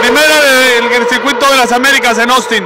Primera del circuito de las Américas en Austin.